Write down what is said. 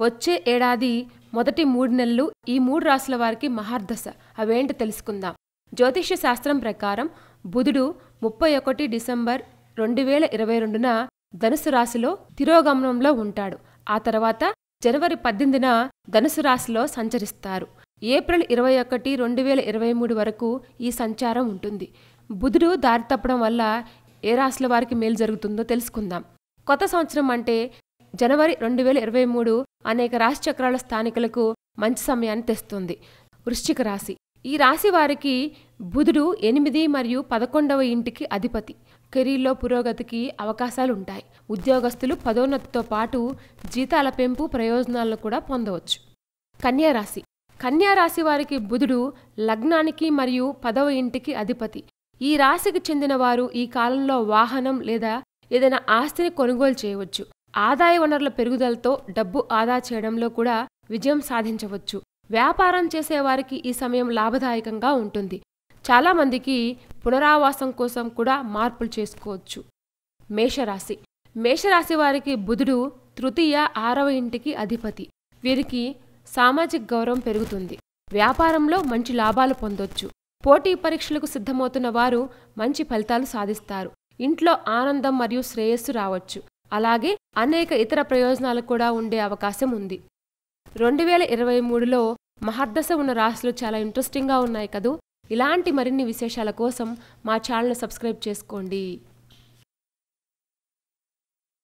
వచ్చే ఏడాది మొదటి మూడు నెలలు ఈ మూడు రాసుల వారికి మహార్దశ. అవేంటి తెలుసుకుందాం. జ్యోతిష్య శాస్త్రం ప్రకారం బుధుడు ముప్పై ఒకటి డిసెంబర్ రెండు వేల ఇరవై రెండున ధనుసు రాశిలో తిరోగమనంలో ఉంటాడు. ఆ తర్వాత జనవరి పద్దెనిమిదిన ధనుసు రాశిలో సంచరిస్తారు. ఏప్రిల్ ఇరవై ఒకటి రెండు వేల ఇరవై మూడు వరకు ఈ సంచారం ఉంటుంది. బుధుడు దారి తప్పడం వల్ల ఏ రాశుల వారికి మేలు జరుగుతుందో తెలుసుకుందాం. కొత్త సంవత్సరం అంటే జనవరి రెండు వేల ఇరవై మూడు అనేక రాశి చక్రాల స్థానికులకు మంచి సమయాన్ని తెస్తుంది. వృశ్చిక రాశి. ఈ రాశి వారికి బుధుడు ఎనిమిది మరియు పదకొండవ ఇంటికి అధిపతి. కెరీర్లో పురోగతికి అవకాశాలు ఉంటాయి. ఉద్యోగస్తులు పదోన్నతితో పాటు జీతాల పెంపు ప్రయోజనాలను కూడా పొందవచ్చు. కన్యా రాశి. రాశి వారికి బుధుడు లగ్నానికి మరియు పదవ ఇంటికి అధిపతి. ఈ రాశికి చెందిన వారు ఈ కాలంలో వాహనం లేదా ఏదైనా ఆస్తిని కొనుగోలు చేయవచ్చు. ఆదాయ వనరుల పెరుగుదలతో డబ్బు ఆదా చేయడంలో కూడా విజయం సాధించవచ్చు. వ్యాపారం చేసేవారికి ఈ సమయం లాభదాయకంగా ఉంటుంది. చాలామందికి పునరావాసం కోసం కూడా మార్పులు చేసుకోవచ్చు. మేషరాశి. మేషరాశి వారికి బుధుడు తృతీయ ఆరవ ఇంటికి అధిపతి. వీరికి సామాజిక గౌరవం పెరుగుతుంది. వ్యాపారంలో మంచి లాభాలు పొందొచ్చు. పోటీ పరీక్షలకు సిద్ధమవుతున్న వారు మంచి ఫలితాలు సాధిస్తారు. ఇంట్లో ఆనందం మరియు శ్రేయస్సు రావచ్చు. అలాగే అనేక ఇతర ప్రయోజనాలు కూడా ఉండే అవకాశం ఉంది. రెండు వేల ఇరవై మూడులో మహర్దశ ఉన్న రాశులు చాలా ఇంట్రెస్టింగ్గా ఉన్నాయి కదూ? ఇలాంటి మరిన్ని విశేషాల కోసం మా ఛానల్ సబ్స్క్రైబ్ చేసుకోండి.